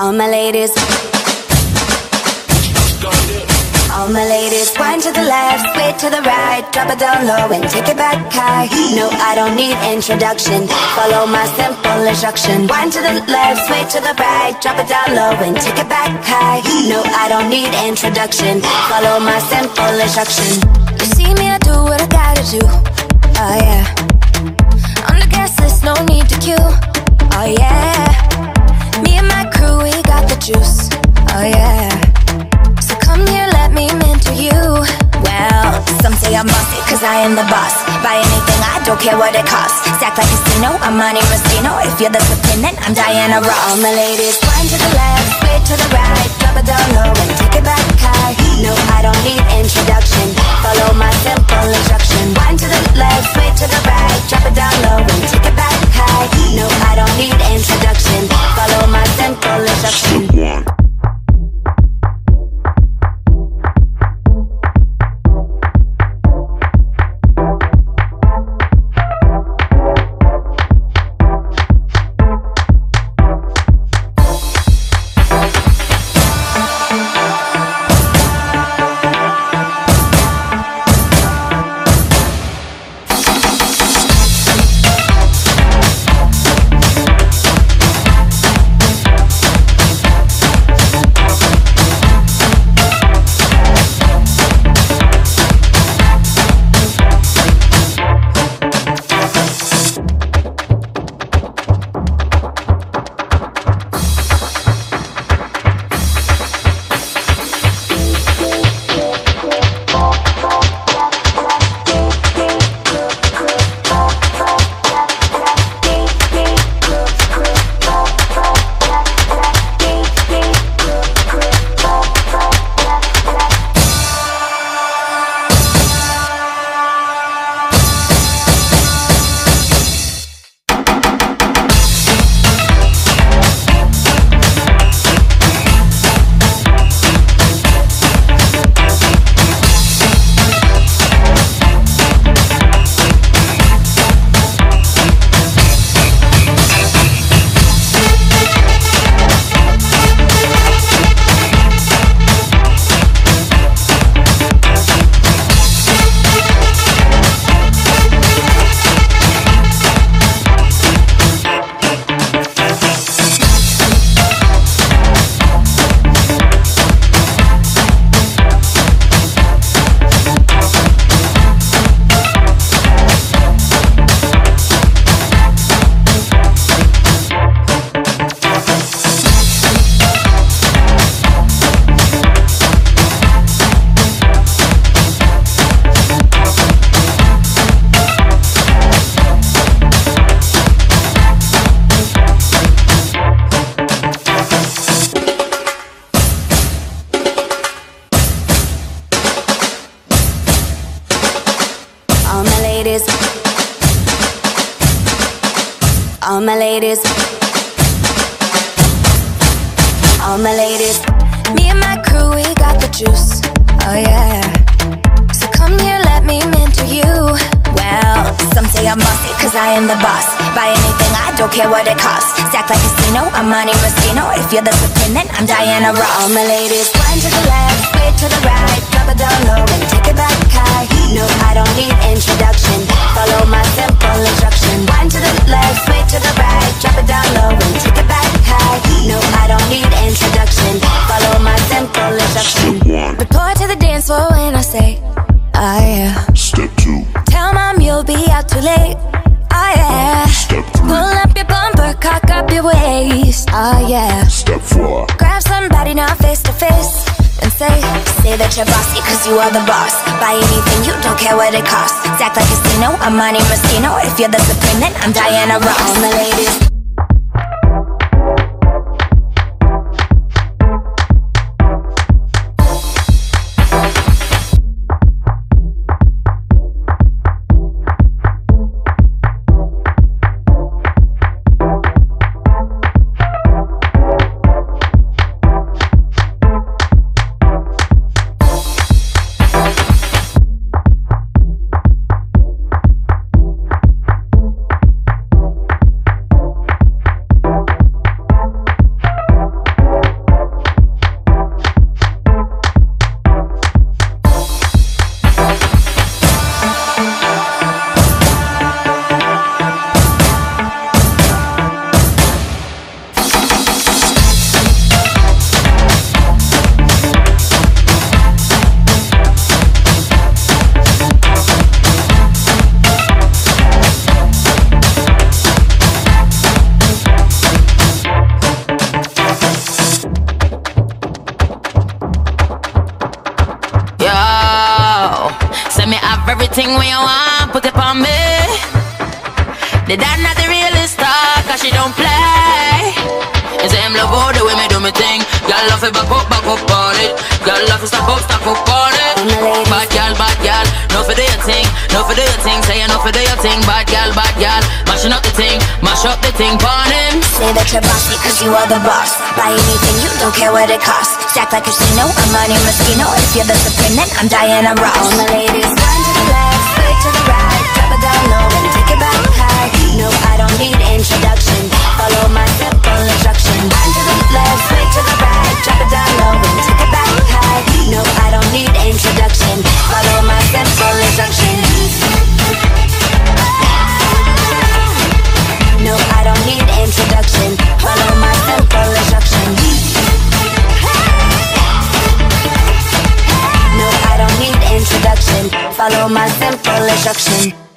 All my ladies. All my ladies, wind to the left, sway to the right, drop it down low and take it back high. No, I don't need introduction. Follow my simple instruction. Wind to the left, sway to the right, drop it down low and take it back high. No, I don't need introduction. Follow my simple instruction. You see me, I do what I gotta do. Oh yeah. On the gas list, no need to queue. Costs. Stack like casino, I'm money Moschino. If you're the supreme, then I'm Diana Ross. All my ladies, wind to the left, sway to the right, drop it down low and take it back high. No, I don't need introduction. Follow my simple instruction. All my ladies. All my ladies. Me and my crew, we got the juice. Oh yeah. So come here, let me mentor you. Well, some say I'm bossy, cause I am the boss. Buy anything, I don't care what it costs. Stack like a casino, I'm money Moschino. If you're the supreme, I'm Diana Ross. All my ladies, wind to the left, sway to the right, drop it down low and take it back high. No, I don't need introduction. Oh yeah. Step two. Tell mom you'll be out too late. Oh yeah. Step three. Pull up your bumper, cock up your waist. Oh yeah. Step four. Grab somebody now face to face and say, say that you're bossy cause you are the boss. Buy anything, you don't care what it costs. Act like a casino, I'm money Moschino. If you're the supreme, then I'm Diana Ross. All my ladies. Say me have everything we want, put it on me. The dad not the realest star, cause she don't play. And say him love all the way me do me thing. Girl love it back up, back up on it. Girl love it stop up, stop up on it. Bad girl, bad girl, no for do your thing, no for do your thing. Say no for do your thing. Bad girl, bad girl, mashing up the thing, mash up the thing, pon him. Say that you're bossy cause you are the boss. Buy anything, you don't care what it costs. Stack like a casino, I'm money Moschino If you're the supreme, then I'm Diana Ross. All my ladies, one to the left, straight to the right. Drop it down low and take it back high. No, I don't need introduction. Follow my simple need introduction. Follow my simple instruction. No, I don't need introduction. Follow my simple instruction.